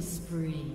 killing spree.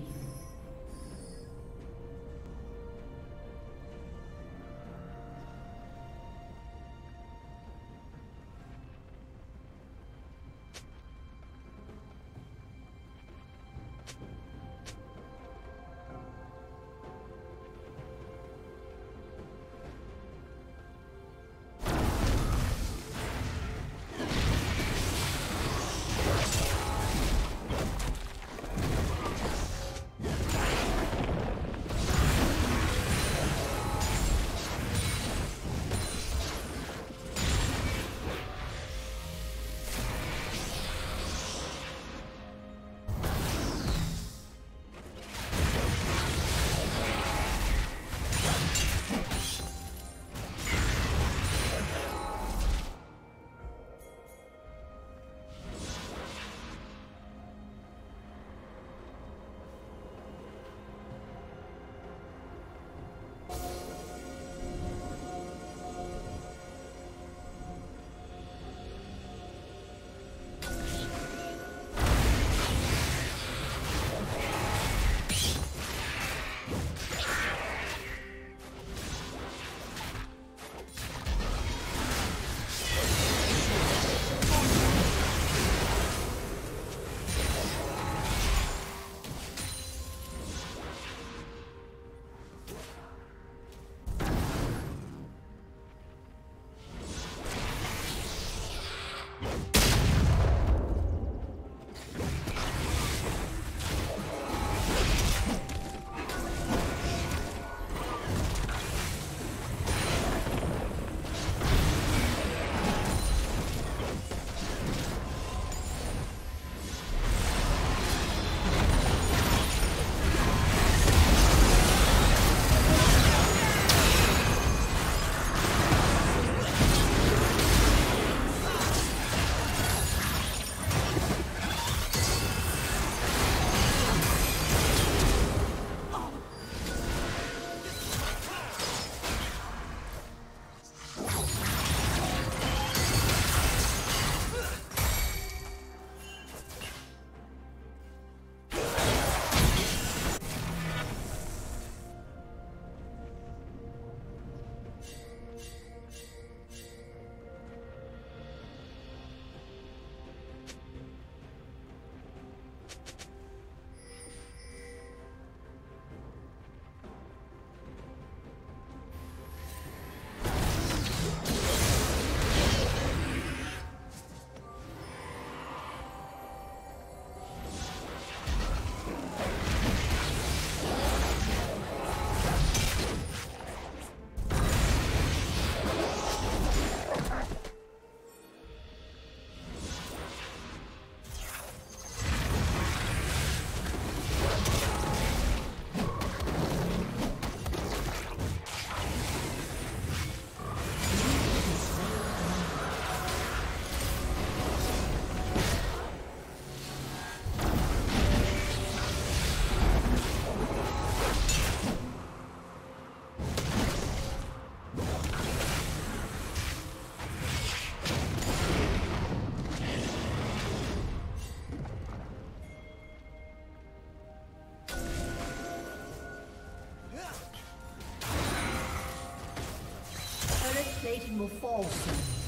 awesome.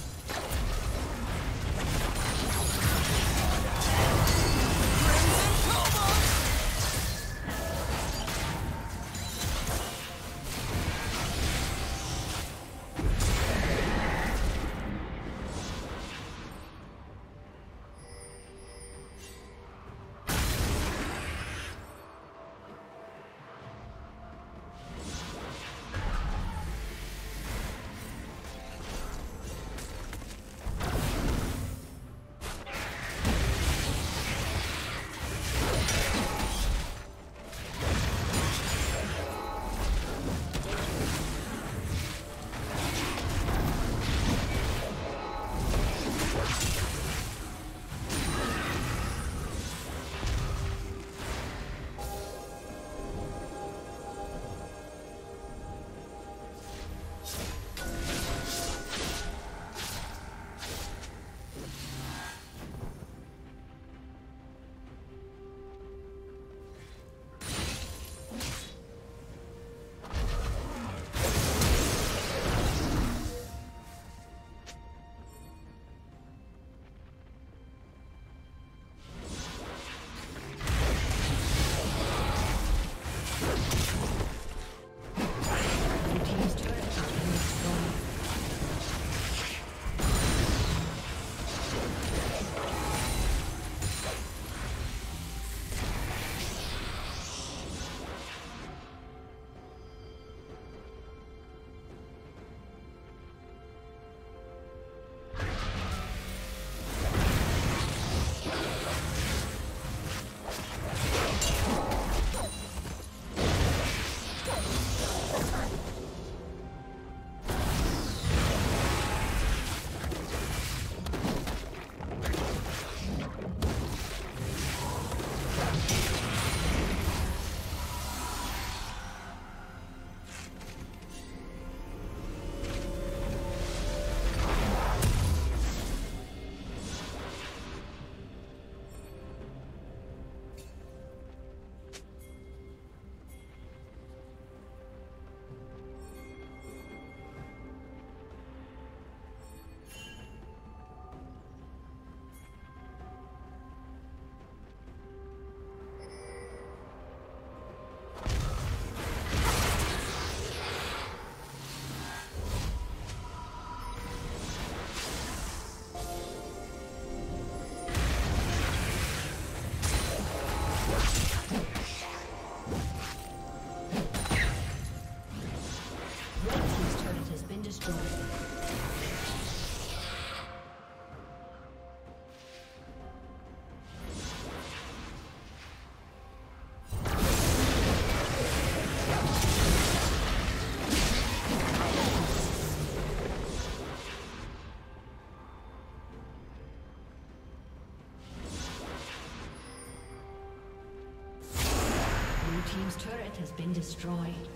Has been destroyed.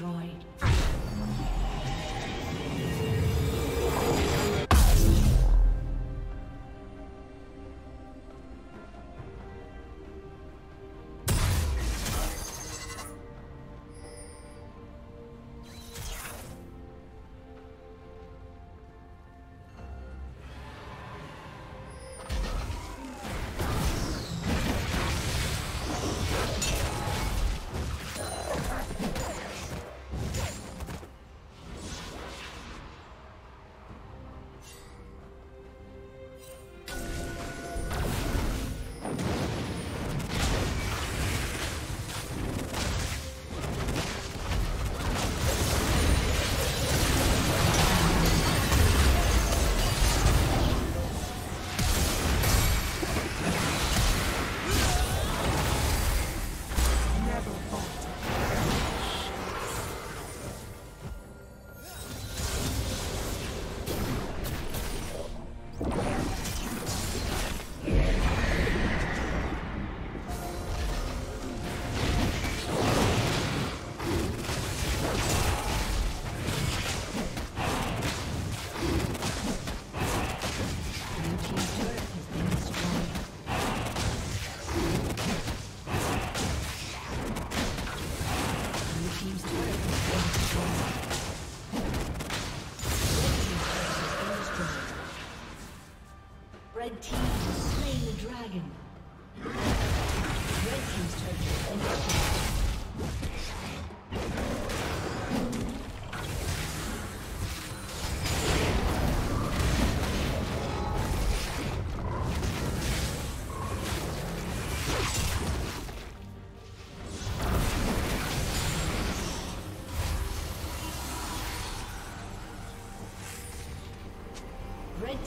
Destroyed.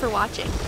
For watching.